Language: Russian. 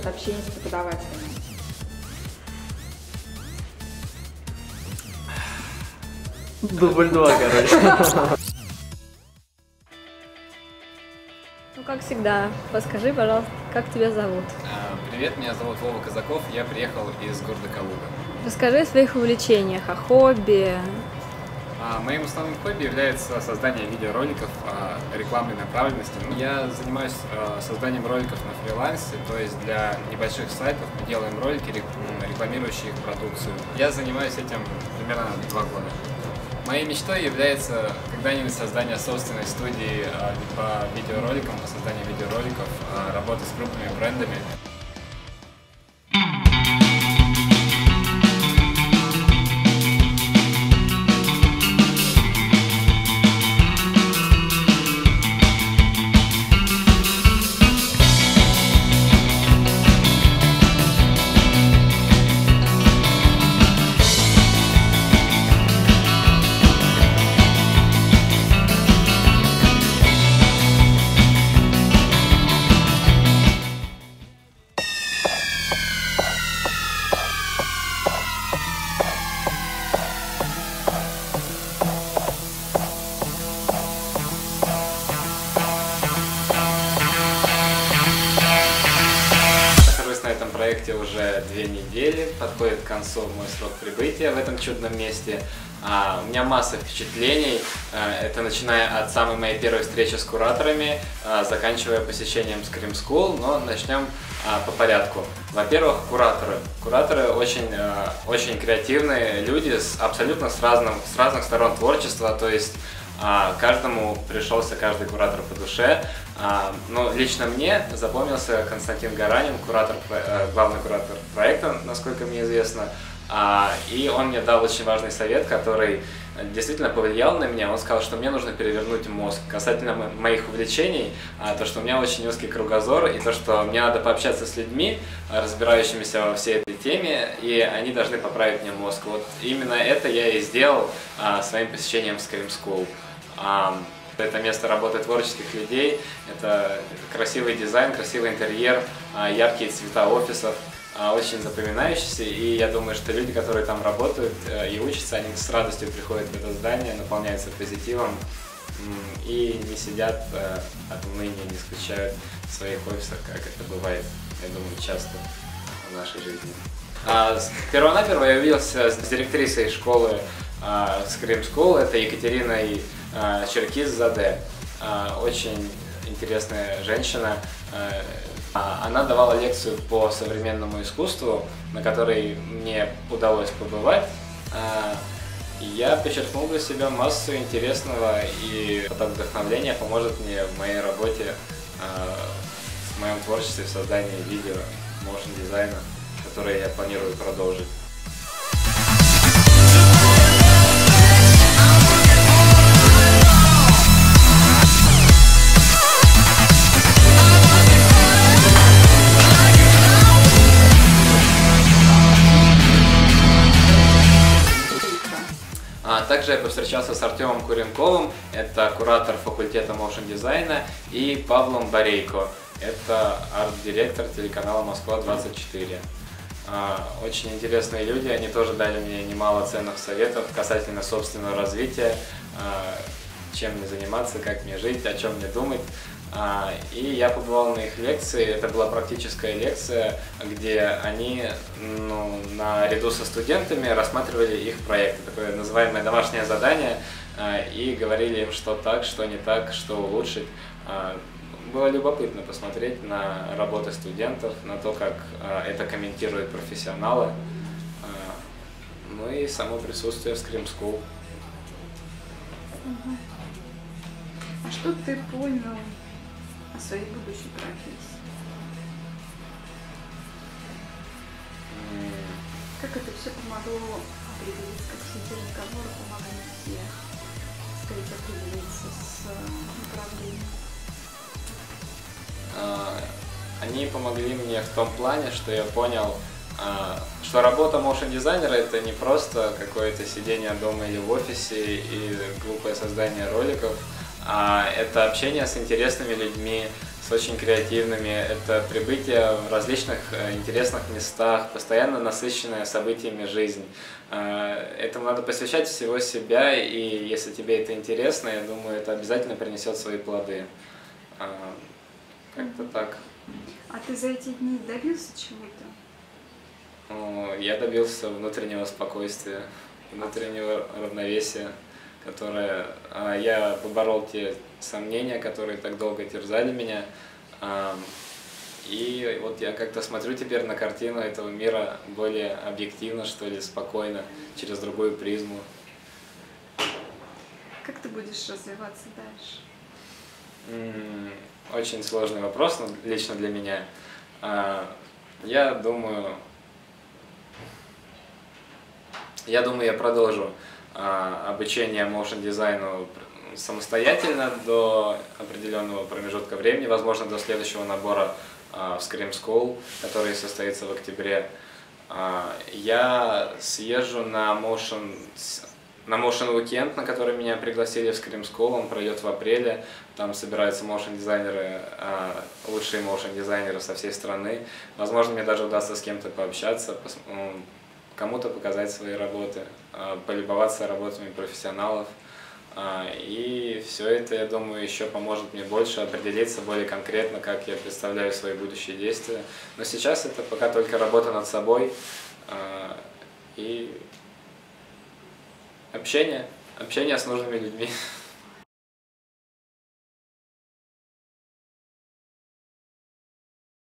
от общения с преподавателями? Дубль два, короче. Ну, как всегда, расскажи, пожалуйста, как тебя зовут? А, Привет, меня зовут Вова Казаков, я приехал из города Калуга. Расскажи о своих увлечениях, о хобби. А, Моим основным хобби является создание видеороликов рекламной направленности. Ну, Я занимаюсь а, созданием роликов на фрилансе, то есть для небольших сайтов мы делаем ролики, рекламирующие их продукцию. Я занимаюсь этим примерно два года. Моей мечтой является когда-нибудь создание собственной студии а, по видеороликам, по созданию видеороликов, а, работы с крупными брендами. Проекте уже две недели, подходит к концу мой срок прибытия в этом чудном месте. А, у меня масса впечатлений, А, это начиная от самой моей первой встречи с кураторами, а, заканчивая посещением Scream School, но начнем а, по порядку. Во-первых, кураторы. Кураторы очень, а, очень креативные люди с абсолютно с, разным, с разных сторон творчества, то есть Каждому пришелся каждый куратор по душе. А, Но лично мне запомнился Константин Гаранин, куратор, э, главный куратор проекта, насколько мне известно. А, И он мне дал очень важный совет, который действительно повлиял на меня. Он сказал, что мне нужно перевернуть мозг касательно мо- моих увлечений, а, то, что у меня очень узкий кругозор, и то, что мне надо пообщаться с людьми, а, разбирающимися во всей этой теме, и они должны поправить мне мозг. Вот именно это я и сделал а, своим посещением Scream School. Это место работы творческих людей, это красивый дизайн, красивый интерьер, а, яркие цвета офисов, а, очень запоминающийся. И я думаю, что люди, которые там работают э, и учатся, они с радостью приходят в это здание, наполняются позитивом и не сидят э, от уныния, не скучают в своих офисах, как это бывает, я думаю, часто в нашей жизни. А, Первонаперво я увиделся с директрисой школы Scream School, это Екатериной а, Черкиз-Заде. А, Очень интересная женщина. А, Она давала лекцию по современному искусству, на которой мне удалось побывать. Я подчеркнул для себя массу интересного, и это вдохновление поможет мне в моей работе, в моем творчестве, в создании видео, моушен дизайна, которое я планирую продолжить. Также я повстречался с Артемом Куренковым, это куратор факультета моушен дизайна, и Павлом Борейко, это арт-директор телеканала Москва-24. А, Очень интересные люди, они тоже дали мне немало ценных советов касательно собственного развития, а, чем мне заниматься, как мне жить, о чем мне думать. А, И я побывал на их лекции, это была практическая лекция, где они ну, наряду со студентами рассматривали их проекты, такое называемое домашнее задание, а, и говорили им, что так, что не так, что улучшить. А, Было любопытно посмотреть на работы студентов, на то, как это комментируют профессионалы, ну и само присутствие в Scream School. А что ты понял о своей будущей профессии? Как это все помогло определиться, как все эти разговоры помогли тебе скорее определиться с э, направлением? А, Они помогли мне в том плане, что я понял, а, что работа моушен дизайнера это не просто какое-то сидение дома или в офисе и глупое создание роликов, это общение с интересными людьми, с очень креативными. Это прибытие в различных э, интересных местах, постоянно насыщенная событиями жизнь. Э, этому надо посвящать всего себя, и если тебе это интересно, я думаю, это обязательно принесет свои плоды. Э, Как-то так. А ты за эти дни добился чего-то? Ну, Я добился внутреннего спокойствия, внутреннего равновесия, которое а, я поборол те сомнения, которые так долго терзали меня. И вот я как-то смотрю теперь на картину этого мира более объективно, что ли, спокойно, через другую призму. Как ты будешь развиваться дальше? Очень сложный вопрос, но лично для меня. А, Я думаю, я думаю, я продолжу обучение motion дизайну самостоятельно до определенного промежутка времени, возможно, до следующего набора а, в Scream School, который состоится в октябре. А, Я съезжу на motion на Motion Weekend, на который меня пригласили в Scream School, он пройдет в апреле. Там собираются motion дизайнеры, а, лучшие motion дизайнеры со всей страны. Возможно, мне даже удастся с кем-то пообщаться, кому-то показать свои работы, а, полюбоваться работами профессионалов. А, И все это, я думаю, еще поможет мне больше определиться более конкретно, как я представляю свои будущие действия. Но сейчас это пока только работа над собой а, и общение, общение с нужными людьми.